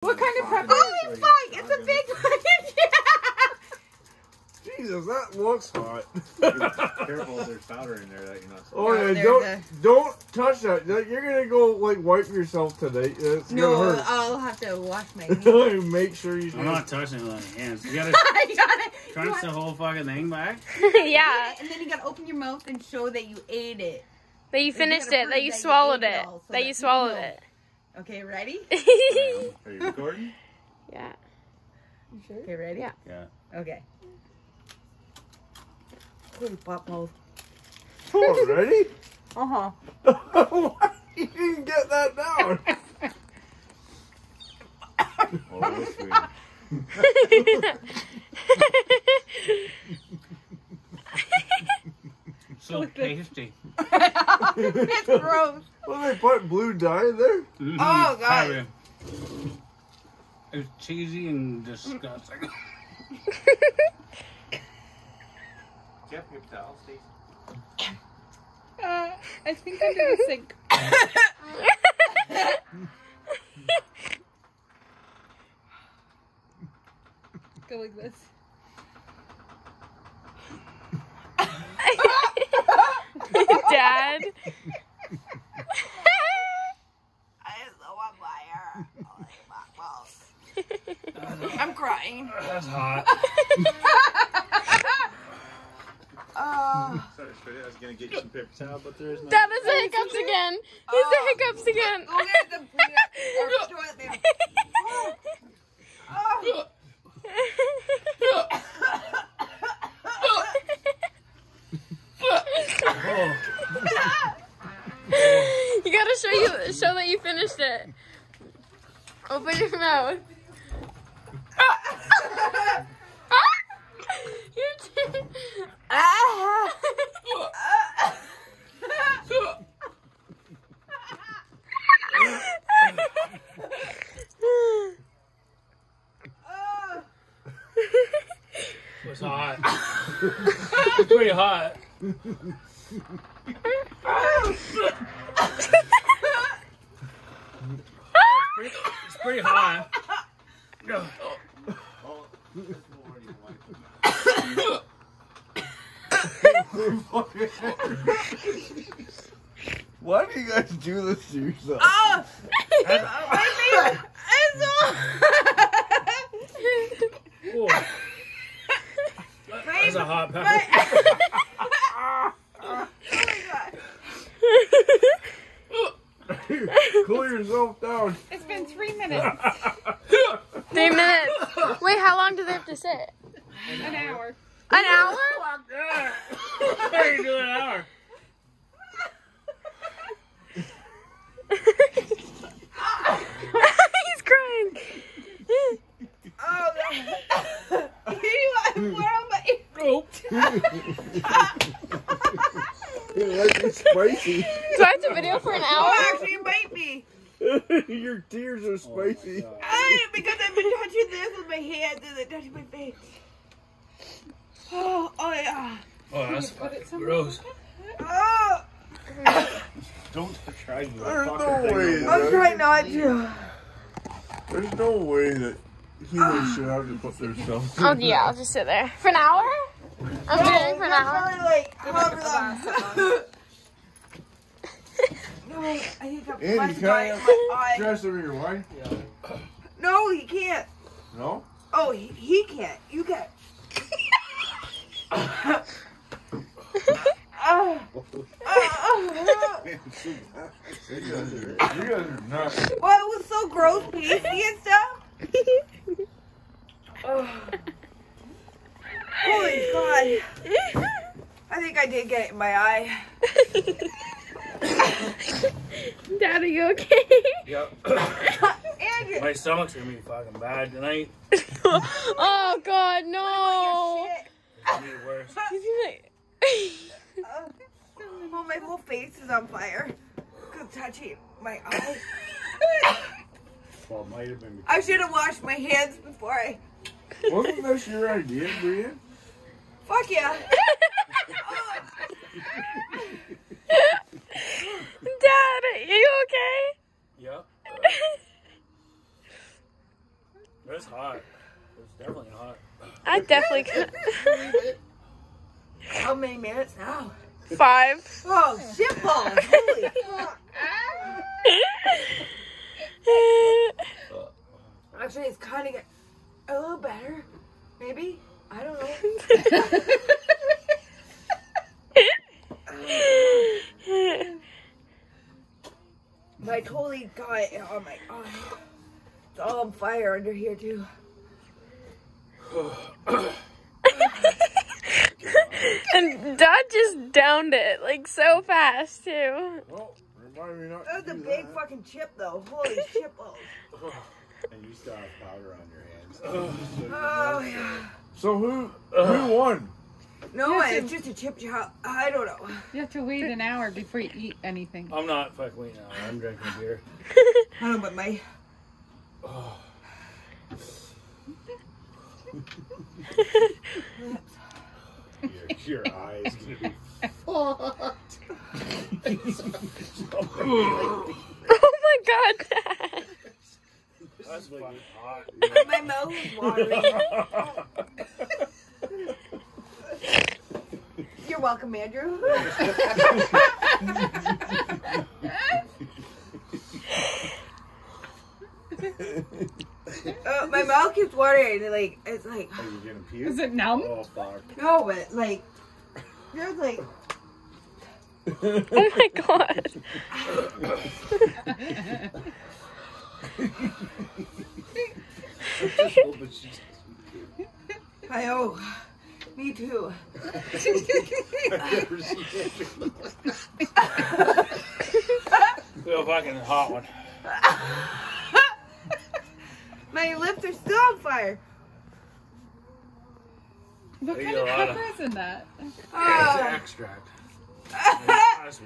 What kind of pepper? Oh, Holy fuck! It's a big one. Jesus, that looks hot. Careful, there's powder in there that you're not. Oh, oh Yeah, yeah, don't a- don't touch that. That- You're gonna go like wipe yourself today. It's no, gonna hurt. I'll have to wash my hands. Make sure you. I'm not touching it with my hands. You gotta I got it. You crunch want- the whole fucking thing back. yeah. And then you gotta open your mouth and show that you ate it. That you finished gotta it. That you that you swallowed it it. all, so That that you people swallowed know. it. Okay, ready? Are you recording? yeah. You sure? Okay, ready? Yeah. Yeah. Okay. Holy pop mouth. Already? Uh huh. Why you didn't get that down? Oh, that's sweet. So tasty. it's gross. Well, they put blue dye in there. Mhm. Oh, God. Probably. It's cheesy and disgusting. Do you have paper towels, Stacey? Uh, I think gonna sink. Go like this. I'm. That's hot. Oh. Sorry, uh, Shreddy, I was gonna get you some paper towel, but there is no. That is has the hiccups again. He's the oh. hiccups again. Go get the or throw there. Oh. Oh, you gotta show you show that you finished it. Open your mouth. It's hot. it's pretty hot. it's, pretty, it's pretty hot. Ugh. Oh, this is more than one. Why do you guys do this to yourself? Oh. That's- It's all. Whoa. That's a hot pepper. oh my god. Cool yourself down. It's been three minutes. Three minutes. Wait, how long do they have to sit? An hour. An hour? Fuck that. How you do an hour? He's crying. Oh god. you are more on my. Nope. You like it spicy. Do I have to video for an hour? Oh, hour? actually, it might be. Your tears are oh spicy. I, because I've been touching this with my hands and then touching my face. Oh, oh yeah. Oh, that's Put it fucking gross. Oh, Don't try to. There's fucking no way. I'm trying not to. There's no way that humans ah. should have to put themselves. Oh yeah, I'll just sit there for an hour. I'm videoing for an That's hour. Probably like however long. No, I think I'm Andy, flushed can I by my eye. stress over your wine? No, he can't. No? Oh, he, he can't. You can't. You guys are, you guys are nuts. Well, it was so gross, pasty and stuff. Oh. Holy God. I think I did get it in my eye. Dad, are you okay? Yep. Andrew. My stomach's gonna be fucking bad tonight. oh God, no. It's gonna be worse. Uh, well, my whole face is on fire. Cause touching my eye. Well, it might have been. I should have washed my hands before I. Wasn't this your idea, Brian? Fuck yeah. Dad, are you okay? Yep. It's hot. It's definitely hot. I definitely could. How many minutes now? Five. Oh, shit balls. Holy fuck. Actually, it's kind of a little better. Maybe. I don't know. But I totally got it on my eye. It's all on fire under here, too. and Dad just downed it like so fast too. Well, remind me not That was to a do big that. fucking chip, though. Holy shit balls. And you still have powder on your hands. Oh, yeah. So who who won? No, Yes, it's just a chip job. I don't know. You have to wait an hour before you eat anything. I'm not fucking waiting now. I'm drinking beer. I don't know, but my. Your, your eye is gonna be fucked. Oh my god, Dad. That's fucking hot. My mouth is watering. You're welcome, Andrew. uh, my mouth keeps watering. and, Like it's like Are you gonna puke? Is it numb? Oh fuck. no, but like there's like Oh my god. But she's- I oh, me too. I've never seen Andrew. Real fucking hot one. My lips are still on fire. What kind of go, Anna. pepper is in that? It's Uh, extract. It's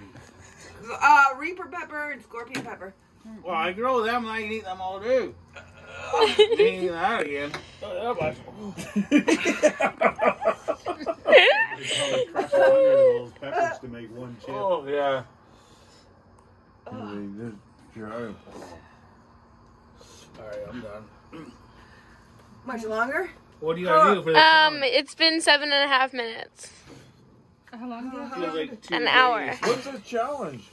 uh, Reaper pepper and scorpion pepper. Well, I grow them and I can eat them all too. Ain't eating that again. Oh, yeah, They probably crush a hundred of those peppers to make one chip. Oh, yeah. I mean, this giant. Alright, I'm done. Much longer? What do you gotta do for the Um, challenge? it's been seven and a half minutes. How long do you have? Feels like two An days. hour. What's the challenge?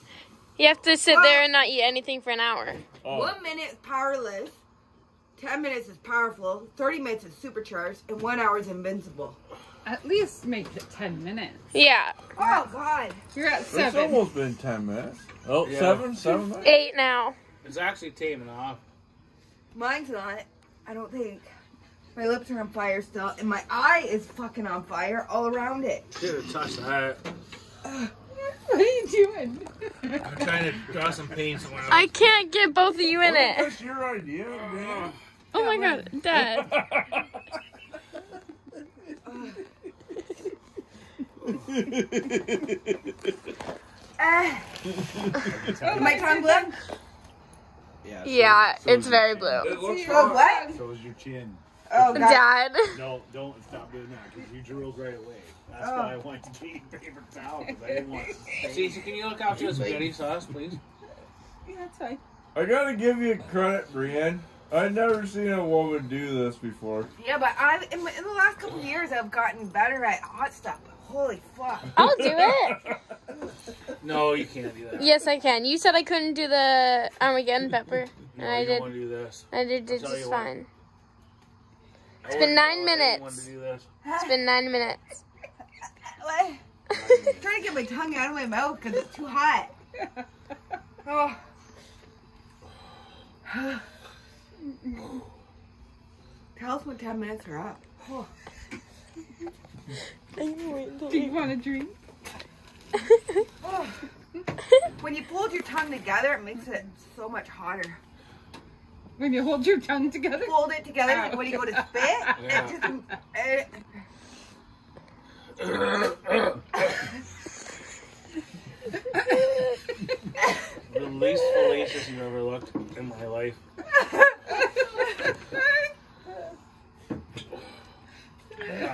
You have to sit there and not eat anything for an hour. Oh, One minute is powerless, ten minutes is powerful, thirty minutes is supercharged, and one hour is invincible. At least make it 10 minutes. Yeah, Oh God! You're at seven. it's almost been ten minutes. Oh, Yeah. seven, seven minutes. eight now. It's actually taming off. Mine's not. I don't think. My lips are on fire still, and my eye is fucking on fire all around it. Should have touched that. What are you doing? I'm trying to draw some paint somewhere. I can't get both of you in it. this your idea, man? Oh my god, Dad. Ah. my tongue blue? Yeah. Yeah, so it's very blue. It looks Oh, what? So is your chin. Oh God! Dad. No, don't stop doing that because you drilled right away. That's Oh. why I wanted to get you paper towel because I didn't want to stay. Cece, can you look out for the spaghetti sauce, please? Yeah, that's fine. I gotta give you credit, Brienne. I've never seen a woman do this before. Yeah, but I in, in the last couple of years I've gotten better at hot stuff. Holy fuck! I'll do it. No, you can't do that. Yes, I can. You said I couldn't do the Armageddon pepper, No, and I you did. don't want to do this. I did it just you what. fine. It's been nine minutes. To do this. It's been nine minutes. What? I'm trying to get my tongue out of my mouth because it's too hot. Oh. Tell us when 10 minutes are up. Oh. Do you want a drink? Oh. When you fold your tongue together, it makes it so much hotter. When you hold your tongue together? Fold it together like when you go to spit. Yeah. It just, it, The least fallacious you've ever looked in my life. Not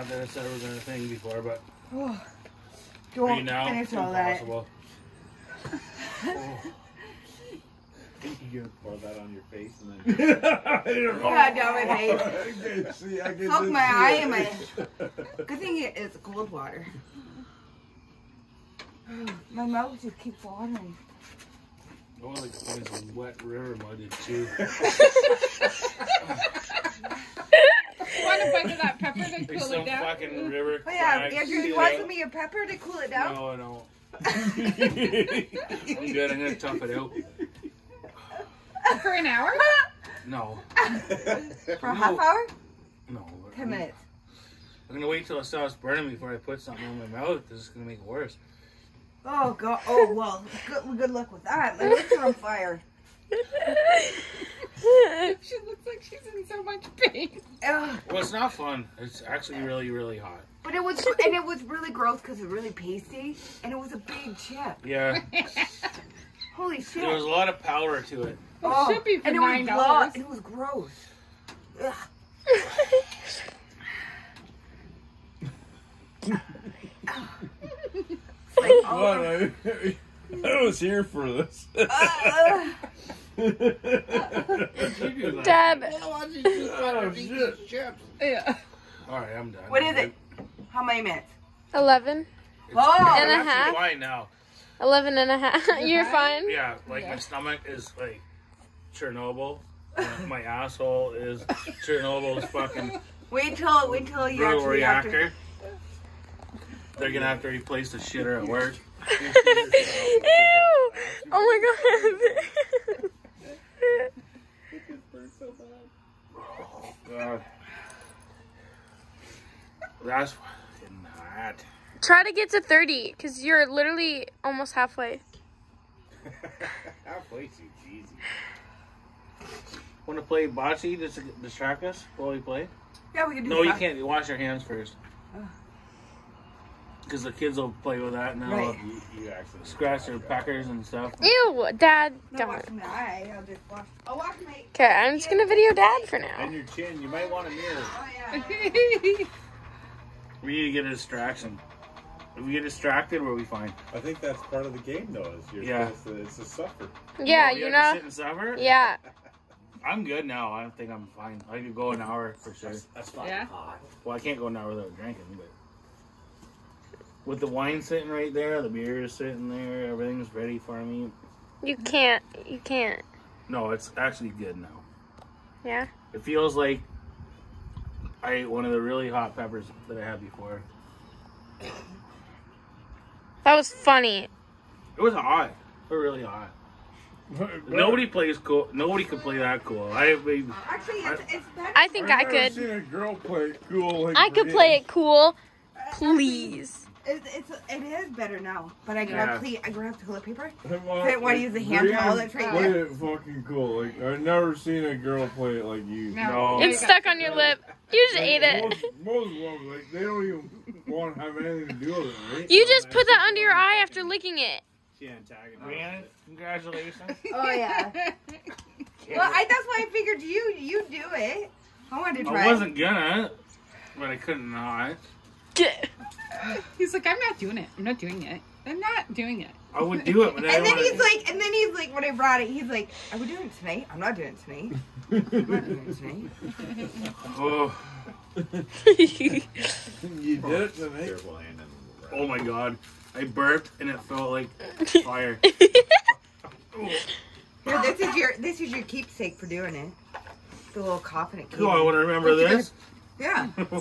that it's ever been a thing before, but oh. Oh. for you Don't now, finish it's all that. impossible. Oh. You gonna pour that on your face and then. Yeah, down my face. I can see, I can Soak just my eye and my. Good thing it is cold water. My mouth just keeps watering. I want to find some wet river mud too. Want a bite of to cool it down? fucking river. Oh yeah, cracks, Andrew, you want that? some of your pepper to cool it down? No, I don't. I'm good. I'm gonna tough it out. For an hour? No, For a half hour? no. Ten minutes. I'm gonna wait till it stops burning before I put something in my mouth. This is gonna make it worse. Oh god. Oh well. Good, good luck with that. My lips are on fire. She looks like she's in so much pain. Ugh. Well, it's not fun. It's actually really, really hot. But it was, and it was really gross because it's really pasty, and it was a big chip. Yeah, Holy shit. there was a lot of power to it. It should be for and it was nine blood, dollars. and it was gross. Ugh. Like, God, oh, I, I was here for this. uh, Deb, oh shit! Yeah. All right, I'm done. what is it? How many minutes? 11, Oh, And a I'm actually half. Why now. 11 and a half. You're fine? Yeah, like my stomach is like Chernobyl. my asshole is Chernobyl's fucking wait till wait till you brutal actually have to. reactor. They're gonna have to replace the shitter at work. Ew! Oh my god. God. That's fucking hot. Try to get to 30, because you're literally almost halfway. Halfway too easy. Want to play bocce to distract us while we play? Yeah, we can do No, you can't. You wash your hands first. Because the kids will play with that and they'll Right. You, you actually. scratch their peckers and stuff. Ew, Dad, No, don't. wash my eye. I'll just wash. My. Okay, I'm just gonna video Dad for now. And your chin, you might want a mirror. Oh yeah. We need to get a distraction. If we get distracted, we'll be fine. I think that's part of the game, though. Is you're Yeah. supposed to, it's a suffer. Yeah, Oh, you have to know? Sit and suffer? Yeah. I'm good now. I don't think I'm fine. I could go an hour for sure. That's fine. Yeah. Well, I can't go an hour without drinking, but with the wine sitting right there, the beer is sitting there, everything's ready for me. You can't. You can't. No, it's actually good now. Yeah? It feels like I ate one of the really hot peppers that I had before. That was funny. It was hot. It was really hot. Nobody plays cool. Nobody could play that cool. I mean, Actually, it's, it's better. I think I I've never could. seen a girl play it cool. Like I could for play it cool. Please. It's, it's it is better now. But I grabbed Yeah. grab cle- I grab toilet paper. Well, Hey, why use the hand towel that's right played there? it fucking cool. Like I've never seen a girl play it like you. No. It's stuck on your lip. You just Like, ate it. Most, most women, like they don't even want to have anything to do with it. Right? You just put that under your eye after licking it. She antagonized Brianna, it. Oh yeah. well, I, that's why I figured you you do it. I wanted to try. I wasn't gonna, but I couldn't not. Get- He's like, I'm not doing it. I'm not doing it. I'm not doing it. I would do it, but I And then wanna- he's like, and then he's like, when I brought it, he's like, "Are we doing it tonight? I'm not doing it tonight. I'm not doing it tonight." oh, You did it tonight. Careful oh my god. I burped and it felt like fire. Here, this is your this is your keepsake for doing it. The little coffin it came. Do I want to remember this? Yeah.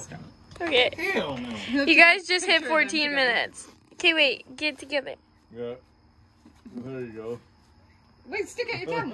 okay. Hell no. You guys just hit Picture of them 14 minutes. Okay, wait. Get together. Yeah. There you go. Wait, stick out your tongue.